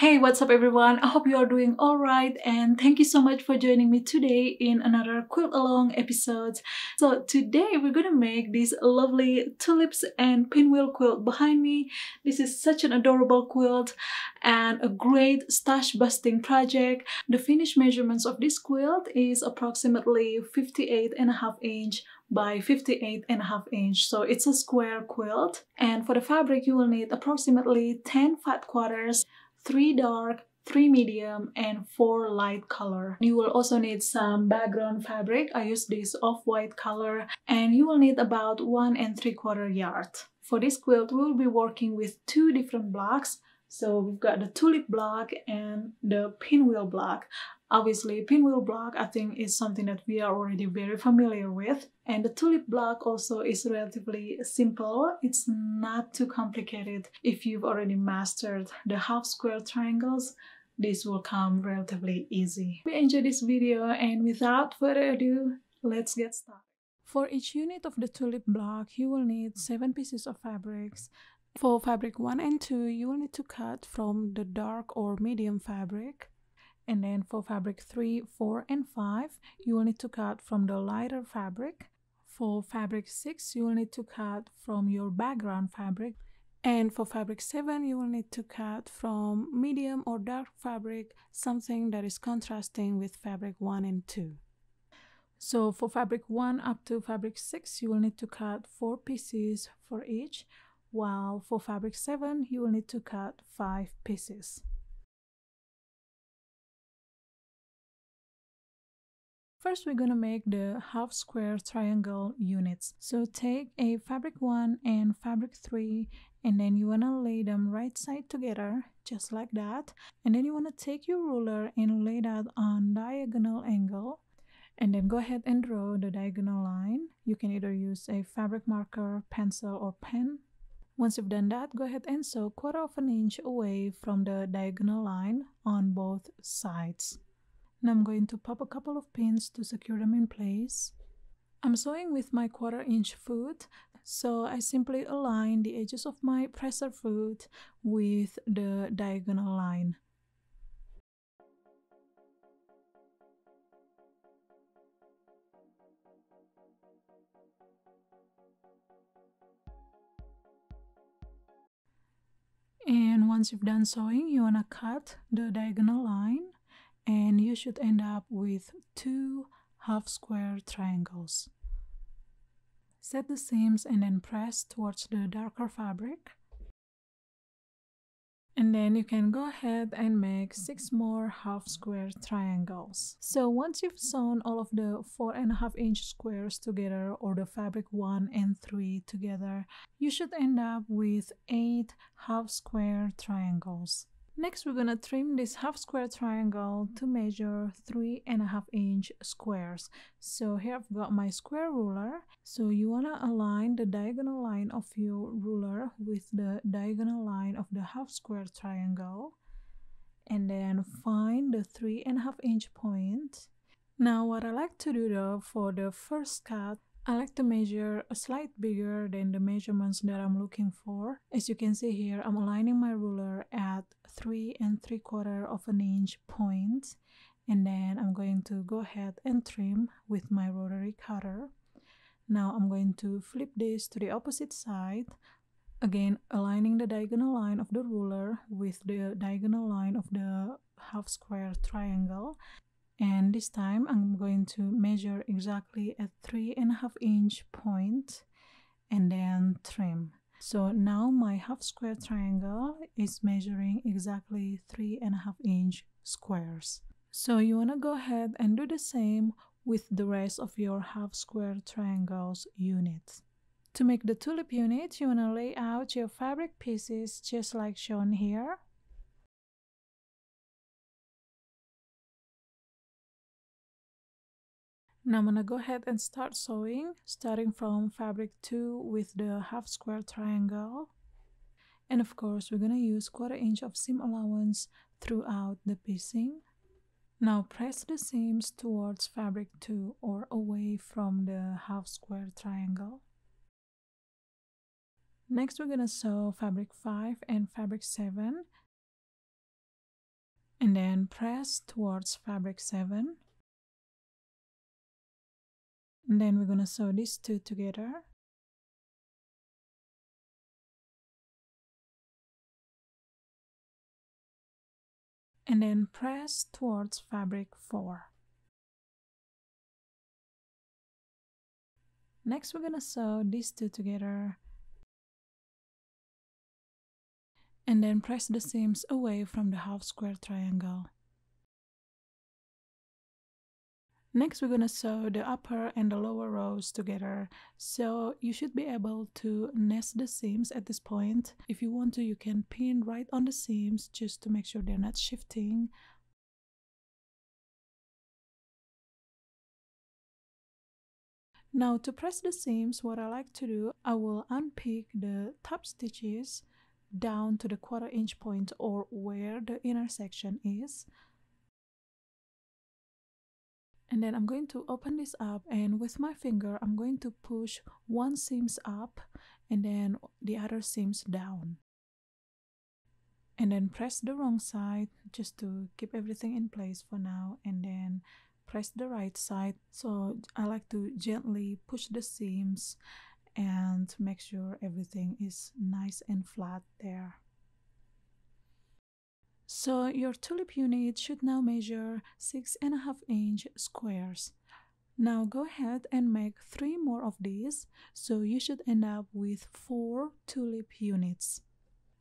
Hey, what's up everyone? I hope you are doing alright and thank you so much for joining me today in another quilt along episode. So today we're gonna make this lovely tulips and pinwheel quilt behind me. This is such an adorable quilt and a great stash busting project. The finished measurements of this quilt is approximately 58 and a half inch by 58 and a half inch so it's a square quilt and for the fabric you will need approximately 10 fat quarters 3 dark, 3 medium, and 4 light color. You will also need some background fabric. I use this off-white color and you will need about 1 and 3 quarter yard. For this quilt, we will be working with two different blocks. So we've got the tulip block and the pinwheel block. Obviously, pinwheel block I think is something that we are already very familiar with. And the tulip block also is relatively simple. It's not too complicated. If you've already mastered the half square triangles, this will come relatively easy. We enjoy this video and without further ado, let's get started. For each unit of the tulip block, you will need 7 pieces of fabrics. For fabric 1 and 2, you will need to cut from the dark or medium fabric and then for fabric 3 4 and 5 you will need to cut from the lighter fabric. For fabric 6 you will need to cut from your background fabric. And for fabric 7 you will need to cut from medium or dark fabric something that is contrasting with fabric 1 and 2 so for fabric 1 up to fabric 6 you will need to cut 4 pieces for each while for fabric 7 you will need to cut 5 pieces First, we're gonna make the half square triangle units. So take a fabric 1 and fabric 3 and then you wanna lay them right side together just like that. And then you wanna take your ruler and lay that on diagonal angle and then go ahead and draw the diagonal line. You can either use a fabric marker, pencil or pen. Once you've done that, go ahead and sew quarter of an inch away from the diagonal line on both sides. Now I'm going to pop a couple of pins to secure them in place. I'm sewing with my quarter inch foot, so I simply align the edges of my presser foot with the diagonal line. And once you've done sewing, you want to cut the diagonal line and you should end up with two half square triangles. Set the seams and then press towards the darker fabric. And then you can go ahead and make six more half square triangles. So once you've sewn all of the four and a half inch squares together or the fabric one and three together, you should end up with eight half square triangles. Next, we're gonna trim this half square triangle to measure three and a half inch squares. So here I've got my square ruler. So you wanna align the diagonal line of your ruler with the diagonal line of the half square triangle. And then find the three and a half inch point. Now what I like to do though for the first cut I like to measure a slight bigger than the measurements that I'm looking for. As you can see here, I'm aligning my ruler at 3 and 3 quarter of an inch point and then I'm going to go ahead and trim with my rotary cutter. Now I'm going to flip this to the opposite side again aligning the diagonal line of the ruler with the diagonal line of the half square triangle and this time I'm going to measure exactly at three and a half inch point and then trim. So now my half square triangle is measuring exactly three and a half inch squares. So you want to go ahead and do the same with the rest of your half square triangles units to make the tulip unit you want to lay out your fabric pieces just like shown here Now I'm gonna go ahead and start sewing, starting from fabric 2 with the half square triangle. And of course, we're gonna use quarter inch of seam allowance throughout the piecing. Now press the seams towards fabric 2 or away from the half square triangle. Next we're gonna sew fabric 5 and fabric 7 and then press towards fabric 7 and then we're going to sew these two together. And then press towards fabric 4 next we're going to sew these two together. And then press the seams away from the half square triangle. Next, we're going to sew the upper and the lower rows together. So you should be able to nest the seams at this point. If you want to, you can pin right on the seams just to make sure they're not shifting. Now to press the seams, what I like to do, I will unpick the top stitches down to the quarter inch point or where the intersection is and then I'm going to open this up and with my finger I'm going to push one seams up and then the other seams down and then press the wrong side just to keep everything in place for now and then press the right side so I like to gently push the seams and make sure everything is nice and flat there. So your tulip unit should now measure six and a half inch squares. Now go ahead and make three more of these, so you should end up with four tulip units.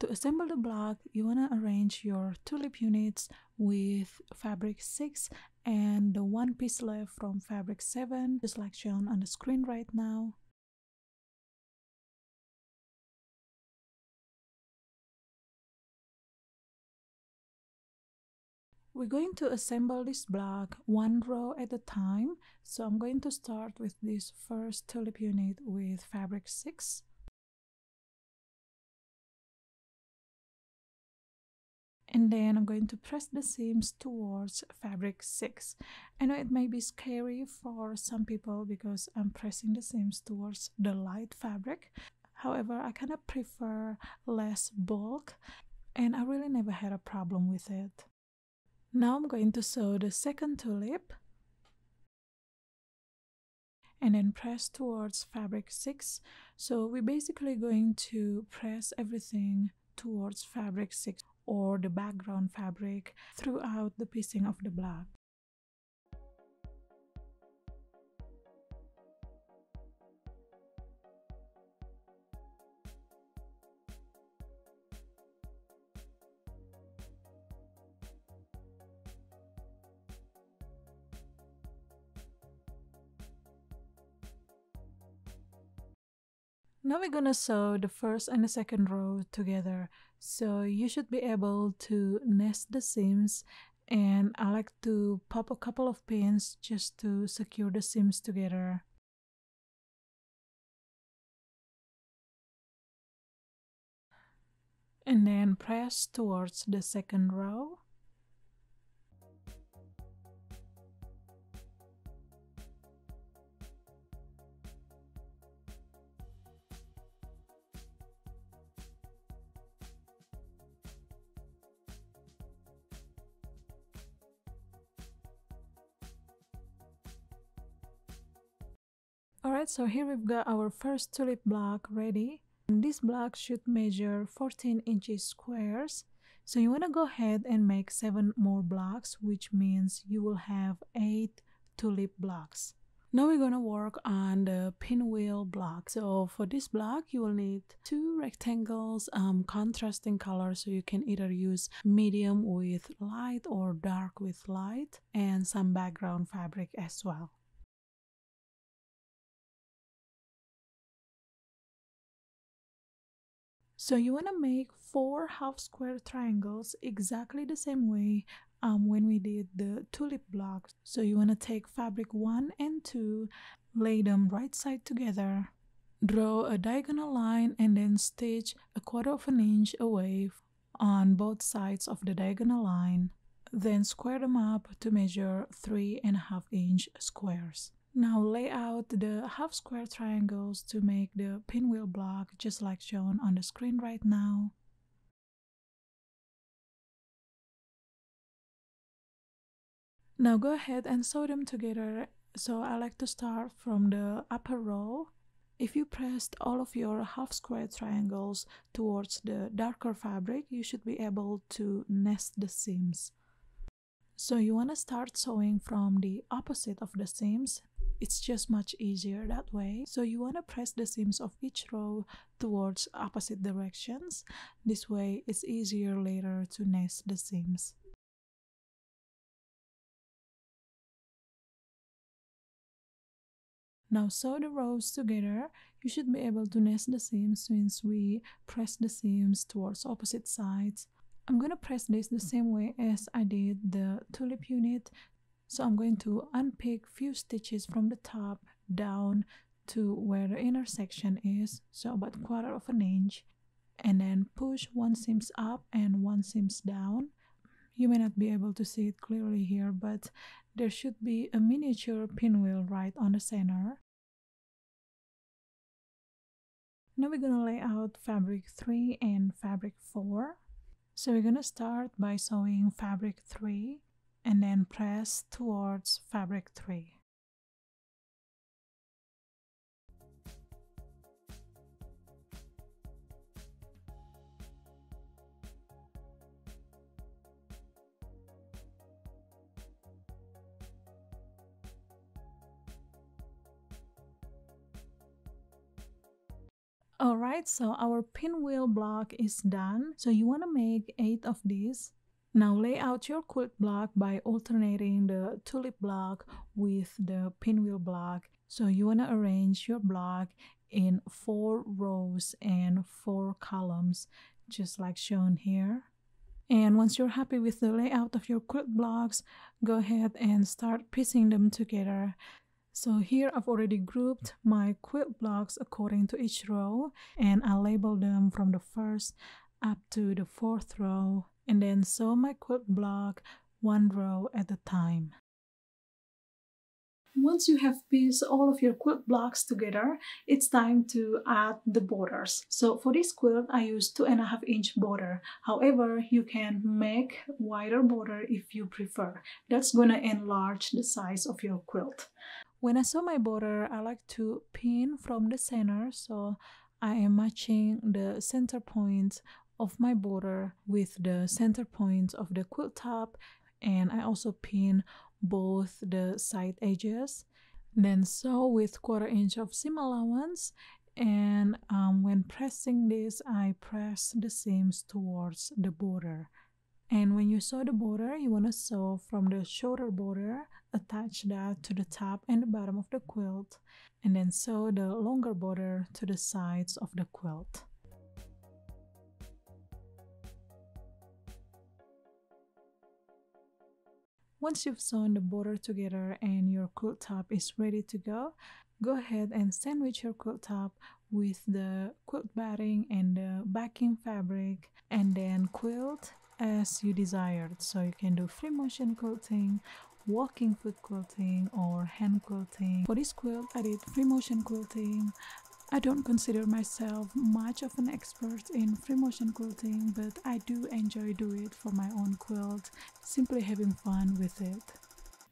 To assemble the block, you want to arrange your tulip units with fabric 6 and the one piece left from fabric 7, just like shown on the screen right now. We're going to assemble this block one row at a time. So I'm going to start with this first tulip unit with fabric 6. and then I'm going to press the seams towards fabric 6. I know it may be scary for some people because I'm pressing the seams towards the light fabric. However, I kind of prefer less bulk and I really never had a problem with it. Now I'm going to sew the second tulip and then press towards fabric 6. So we're basically going to press everything towards fabric 6 or the background fabric throughout the piecing of the block. Now we're gonna sew the first and the second row together. So you should be able to nest the seams and I like to pop a couple of pins just to secure the seams together. And then press towards the second row. Alright, so here we've got our first tulip block ready. And this block should measure 14 inches squares. So you want to go ahead and make 7 more blocks, which means you will have 8 tulip blocks. Now we're going to work on the pinwheel block. So for this block, you will need two rectangles, um, contrasting colors. So you can either use medium with light or dark with light and some background fabric as well. So you want to make four half square triangles exactly the same way um, when we did the tulip blocks. So you want to take fabric 1 and 2, lay them right side together, draw a diagonal line and then stitch a quarter of an inch away on both sides of the diagonal line. Then square them up to measure three and a half inch squares. Now lay out the half square triangles to make the pinwheel block just like shown on the screen right now. Now go ahead and sew them together. So I like to start from the upper row. If you pressed all of your half square triangles towards the darker fabric, you should be able to nest the seams. So you want to start sewing from the opposite of the seams. It's just much easier that way. So you want to press the seams of each row towards opposite directions. This way it's easier later to nest the seams. Now sew the rows together. You should be able to nest the seams since we press the seams towards opposite sides. I'm to press this the same way as I did the tulip unit. So I'm going to unpick few stitches from the top down to where the inner section is, so about quarter of an inch, and then push one seams up and one seams down. You may not be able to see it clearly here, but there should be a miniature pinwheel right on the center. Now we're gonna lay out fabric 3 and fabric 4. So we're gonna start by sewing fabric 3 and then press towards fabric 3. Alright, so our pinwheel block is done. So you want to make 8 of these. Now lay out your quilt block by alternating the tulip block with the pinwheel block. So you want to arrange your block in 4 rows and 4 columns, just like shown here. And once you're happy with the layout of your quilt blocks, go ahead and start piecing them together. So here I've already grouped my quilt blocks according to each row and I label them from the first up to the fourth row and then sew my quilt block one row at a time. Once you have pieced all of your quilt blocks together, it's time to add the borders. So for this quilt, I use two and a half inch border. However, you can make wider border if you prefer. That's gonna enlarge the size of your quilt. When I sew my border, I like to pin from the center so I am matching the center point of my border with the center point of the quilt top and I also pin both the side edges then sew with quarter inch of seam allowance and um, when pressing this I press the seams towards the border and when you sew the border, you want to sew from the shoulder border, attach that to the top and the bottom of the quilt, and then sew the longer border to the sides of the quilt. Once you've sewn the border together and your quilt top is ready to go, go ahead and sandwich your quilt top with the quilt batting and the backing fabric and then quilt as you desired. So you can do free motion quilting, walking foot quilting, or hand quilting. For this quilt, I did free motion quilting. I don't consider myself much of an expert in free motion quilting, but I do enjoy doing it for my own quilt, simply having fun with it.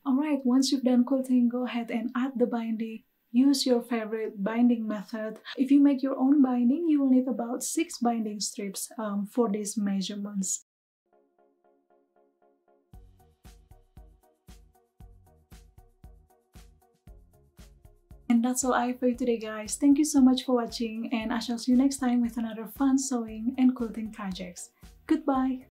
Alright, once you've done quilting, go ahead and add the binding. Use your favorite binding method. If you make your own binding, you will need about 6 binding strips um, for these measurements. That's all I have for you today guys. Thank you so much for watching and I shall see you next time with another fun sewing and quilting projects. Goodbye!